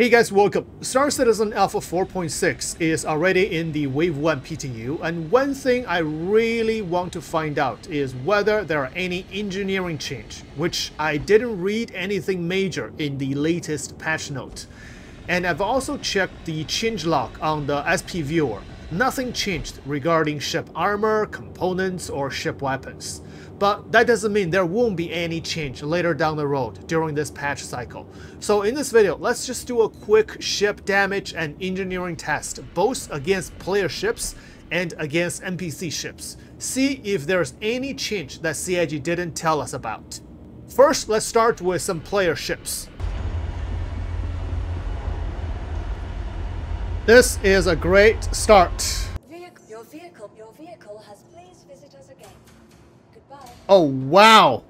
Hey guys, welcome. Star Citizen Alpha 4.6 is already in the Wave 1 PTU, and one thing I really want to find out is whether there are any engineering change, which I didn't read anything major in the latest patch note. And I've also checked the changelog on the SP viewer. Nothing changed regarding ship armor, components, or ship weapons. But that doesn't mean there won't be any change later down the road during this patch cycle. So in this video, let's just do a quick ship damage and engineering test, both against player ships and against NPC ships. See if there's any change that CIG didn't tell us about. First, let's start with some player ships. This is a great start. Oh, wow.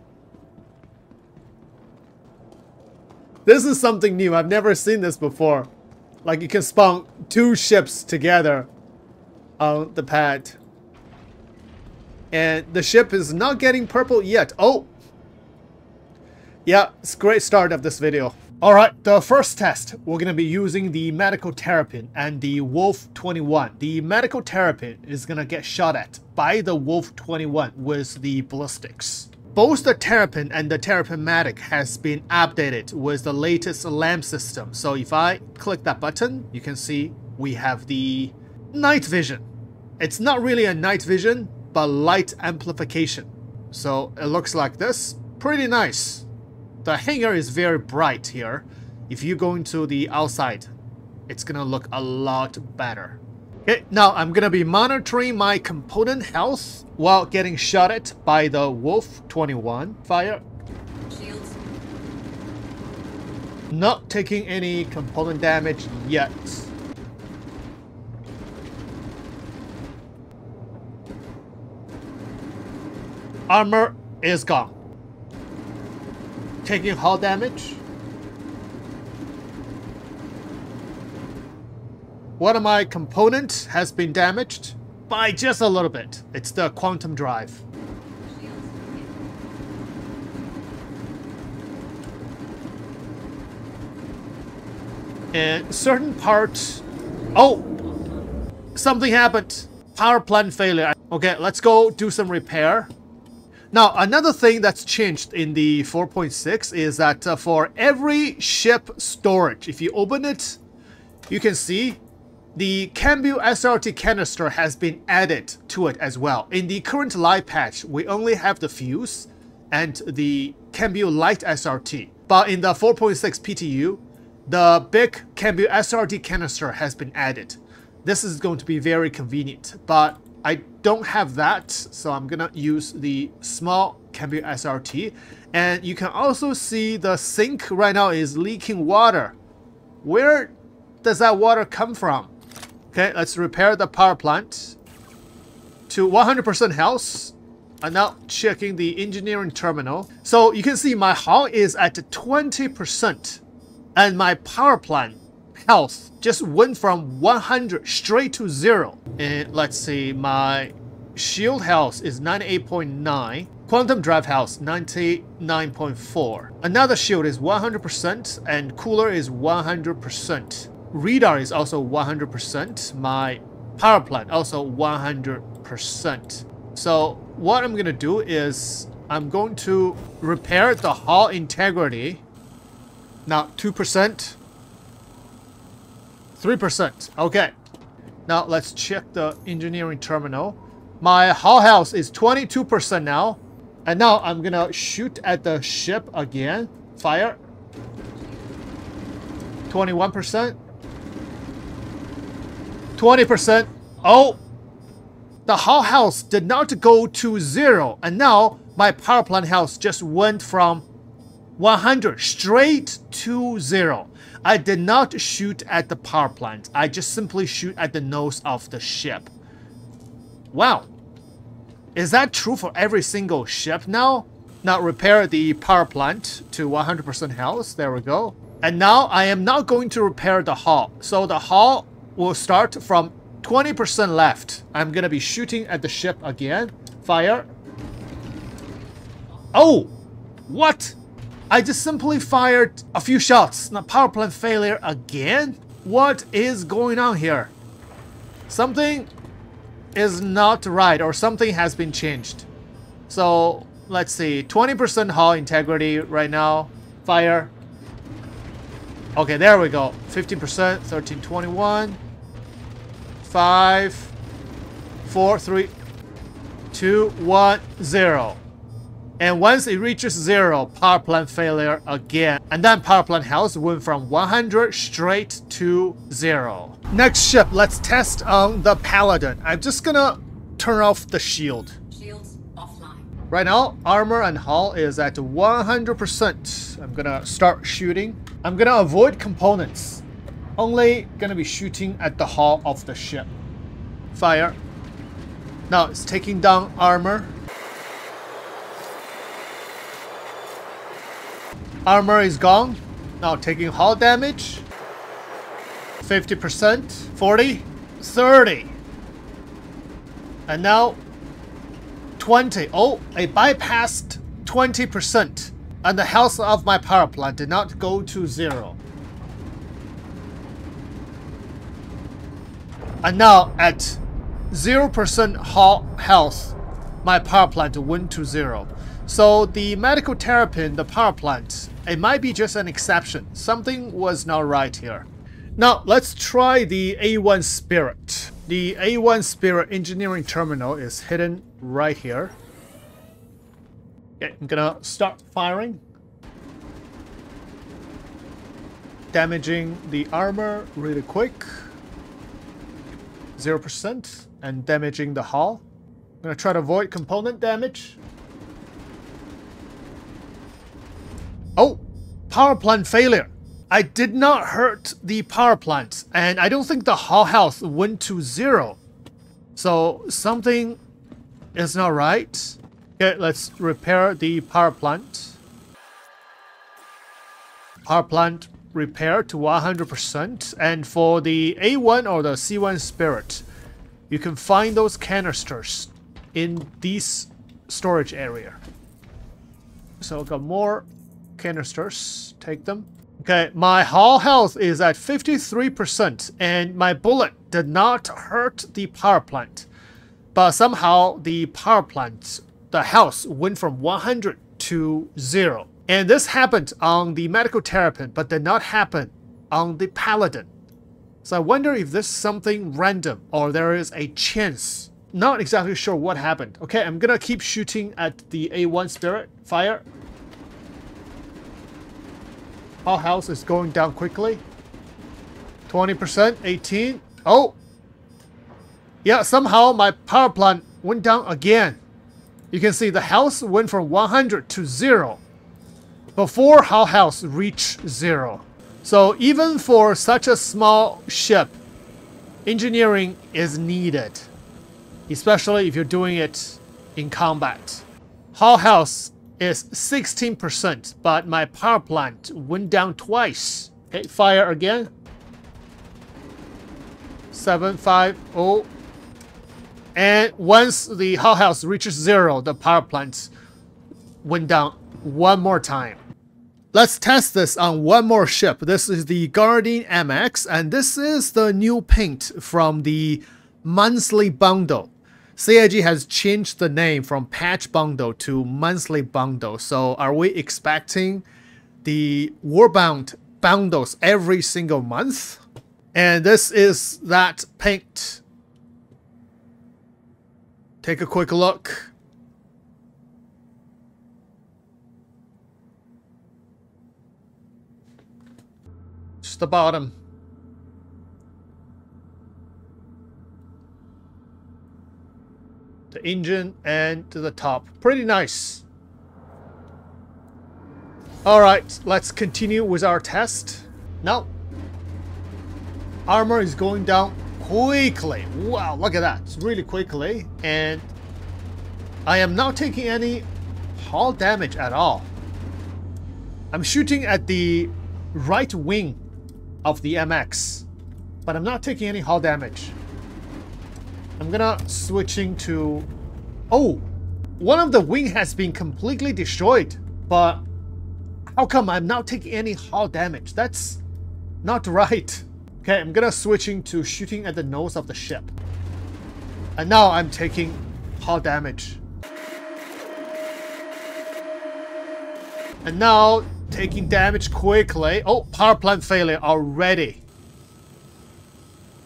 This is something new. I've never seen this before. Like you can spawn two ships together on the pad. And the ship is not getting purple yet. Oh! Yeah, it's a great start of this video. Alright, the first test, we're going to be using the Medical Terrapin and the Wolf 21. The Medical Terrapin is going to get shot at by the Wolf 21 with the ballistics. Both the Terrapin and the Terrapin Medic has been updated with the latest lamp system. So if I click that button, you can see we have the night vision. It's not really a night vision, but light amplification. So it looks like this. Pretty nice. The hangar is very bright here. If you go into the outside, it's gonna look a lot better. Okay, now I'm gonna be monitoring my component health while getting shot at by the Wolf 21 fire. Shields. Not taking any component damage yet. Armor is gone. Taking hull damage. One of my components has been damaged by just a little bit. It's the quantum drive. And certain parts... Oh! Something happened. Power plant failure. Okay, let's go do some repair. Now, another thing that's changed in the 4.6 is that uh, for every ship storage, if you open it, you can see the Cambio SRT canister has been added to it as well. In the current live patch, we only have the fuse and the Cambio Lite SRT. But in the 4.6 PTU, the big Cambio SRT canister has been added. This is going to be very convenient, but I don't have that, so I'm gonna use the small Cambio SRT. And you can also see the sink right now is leaking water. Where does that water come from? Okay, let's repair the power plant to 100% health. I'm now checking the engineering terminal. So you can see my hull is at 20% and my power plant health just went from 100 straight to zero. And let's see, my shield health is 98.9. Quantum drive health 99.4. Another shield is 100% and cooler is 100%. Radar is also 100%. My power plant also 100%. So what I'm gonna do is I'm going to repair the hull integrity. Now 2%. 3%. Okay. Now let's check the engineering terminal. My hull health is 22% now. And now I'm gonna shoot at the ship again. Fire. 21%. 20%. Oh! The hull health did not go to zero. And now my power plant health just went from 100 straight to zero. I did not shoot at the power plant. I just simply shoot at the nose of the ship. Wow. Is that true for every single ship now? Now repair the power plant to 100% health. There we go. And now I am not going to repair the hull. So the hull will start from 20% left. I'm going to be shooting at the ship again. Fire. Oh! What? I just simply fired a few shots. Now power plant failure again? What is going on here? Something is not right or something has been changed. So let's see, 20% hull integrity right now. Fire. Okay, there we go. 15%, 1321. 5, 4, 3, 2, 1, 0. And once it reaches 0, power plant failure again. And then power plant health went from 100 straight to 0. Next ship, let's test on the Paladin. I'm just gonna turn off the shield. Shields offline. Right now, armor and hull is at 100%. I'm gonna start shooting. I'm gonna avoid components. Only gonna be shooting at the hull of the ship. Fire. Now it's taking down armor. Armor is gone. Now taking hull damage. 50%, 40, 30. And now 20. Oh, I bypassed 20%. And the health of my power plant did not go to zero. And now at 0% hull health, my power plant went to zero. So the medical terrapin, the power plant, it might be just an exception. Something was not right here. Now let's try the A1 Spirit. The A1 Spirit engineering terminal is hidden right here. Okay, I'm gonna start firing. Damaging the armor really quick. 0% and damaging the hull. I'm gonna try to avoid component damage. Oh, power plant failure. I did not hurt the power plant, and I don't think the hull health went to zero. So something is not right. Okay, let's repair the power plant. Power plant repair to 100%. And for the A1 or the C1 Spirit, you can find those canisters in this storage area. So I've got more canisters. Take them. Okay, my hull health is at 53% and my bullet did not hurt the power plant. But somehow the power plant, the health went from 100 to 0. And this happened on the medical terrapin, but did not happen on the paladin. So I wonder if this is something random or there is a chance. Not exactly sure what happened. Okay, I'm gonna keep shooting at the A1 spirit. Fire. Our house is going down quickly. 20%, 18. Oh! Yeah, somehow my power plant went down again. You can see the house went from 100 to 0 before hull health reached 0. So even for such a small ship, engineering is needed, especially if you're doing it in combat. hull health is 16%, but my power plant went down twice. Okay, fire again. 750. And once the hull health reaches zero, the power plant went down one more time. Let's test this on one more ship. This is the Guardian MX, and this is the new paint from the monthly bundle. CIG has changed the name from patch bundle to monthly bundle. So are we expecting the Warbound bundles every single month? And this is that paint. Take a quick look. Just the bottom. The engine and to the top. Pretty nice. Alright, let's continue with our test. Now, armor is going down quickly. Wow, look at that. It's really quickly. And I am not taking any hull damage at all. I'm shooting at the right wing of the MX, but I'm not taking any hull damage. I'm gonna switching to... Oh! One of the wing has been completely destroyed, but How come I'm not taking any hull damage? That's not right. Okay, I'm gonna switching to shooting at the nose of the ship. And now I'm taking hull damage. And now taking damage quickly. Oh, power plant failure already.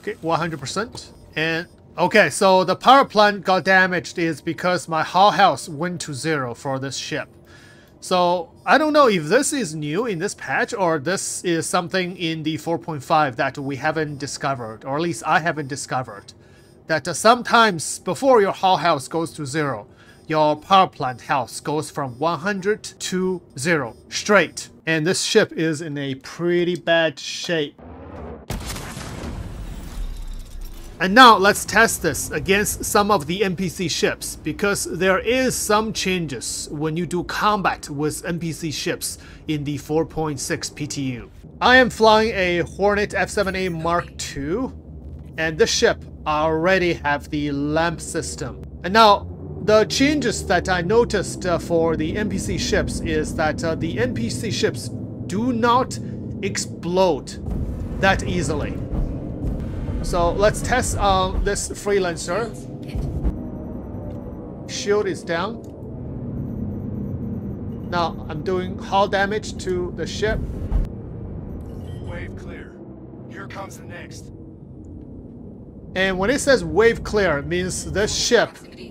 Okay, 100%. And okay, so the power plant got damaged is because my hull health went to zero for this ship. So I don't know if this is new in this patch or this is something in the 4.5 that we haven't discovered, or at least I haven't discovered. That uh, sometimes before your hull health goes to zero, your power plant health goes from 100 to zero straight. And this ship is in a pretty bad shape. And now let's test this against some of the NPC ships because there is some changes when you do combat with NPC ships in the 4.6 PTU. I am flying a Hornet F7A Mark II and this ship already have the lamp system. And now the changes that I noticed uh, for the NPC ships is that uh, the NPC ships do not explode that easily. So let's test on this freelancer. Shield is down. Now I'm doing hull damage to the ship. Wave clear. Here comes the next. And when it says wave clear, it means this ship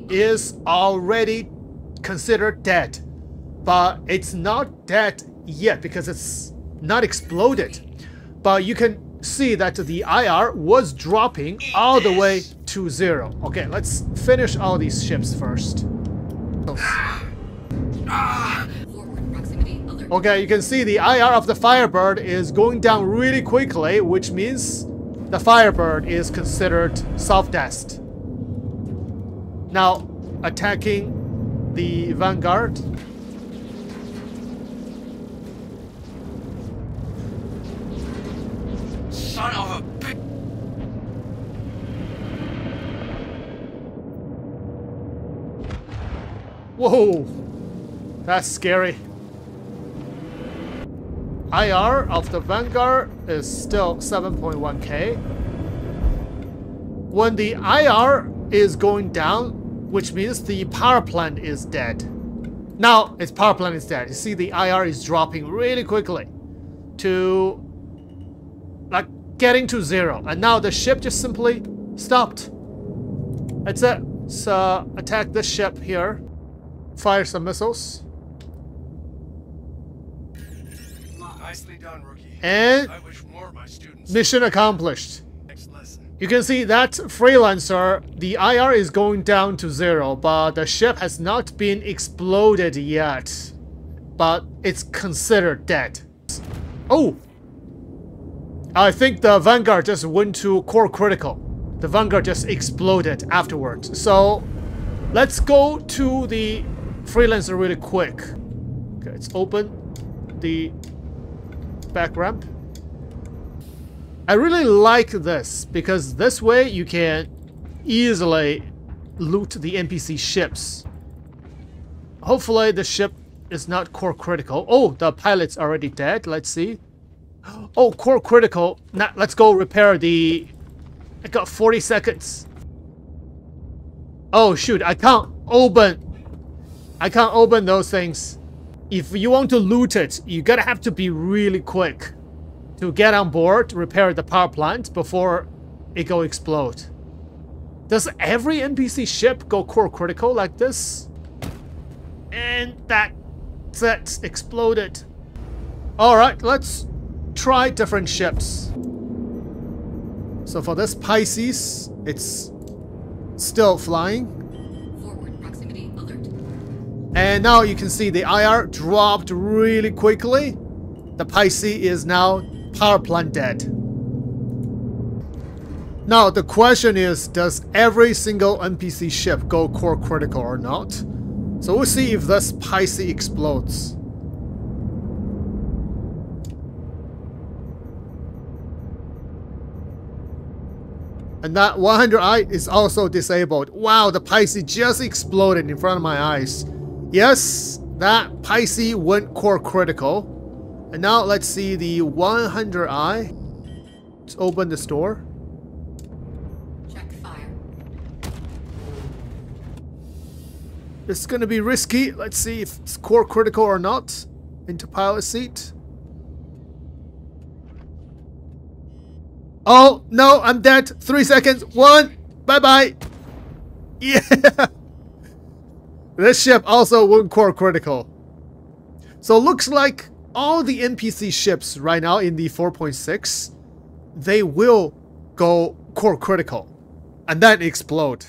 is already considered dead. But it's not dead yet because it's not exploded. But you can see that the IR was dropping all the way to zero. Okay, let's finish all these ships first. Okay, you can see the IR of the Firebird is going down really quickly, which means the Firebird is considered soft-death. Now, attacking the Vanguard. Whoa! That's scary. IR of the Vanguard is still 7.1k. When the IR is going down, which means the power plant is dead. Now, its power plant is dead. You see the IR is dropping really quickly to like getting to zero. And now the ship just simply stopped. That's it. So attack this ship here. Fire some missiles. Nicely done, rookie. And I wish more of my students mission accomplished. You can see that freelancer, the IR is going down to zero, but the ship has not been exploded yet. But it's considered dead. Oh! I think the Vanguard just went to core critical. The Vanguard just exploded afterwards. So let's go to the freelancer really quick. Okay, let's open the back ramp. I really like this because this way you can easily loot the NPC ships. Hopefully the ship is not core critical. Oh, the pilot's already dead. Let's see. Oh, core critical. Now let's go repair the... I got 40 seconds. Oh shoot, I can't open... I can't open those things. If you want to loot it, you gotta have to be really quick to get on board, repair the power plant before it go explode. Does every NPC ship go core critical like this? And that that exploded. Alright, let's try different ships. So for this Pisces, it's still flying. And now you can see the IR dropped really quickly. The Pisces is now power plant dead. Now the question is, does every single NPC ship go core critical or not? So we'll see if this Pisces explodes. And that 100i is also disabled. Wow, the Pisces just exploded in front of my eyes. Yes, that Pisces went core critical. And now let's see the 100i. Let's open the store. Check fire. It's gonna be risky. Let's see if it's core critical or not. Into pilot seat. Oh, no, I'm dead. Three seconds. One. Bye-bye. Yeah. This ship also won't core critical. So looks like all the NPC ships right now in the 4.6, they will go core critical and then explode.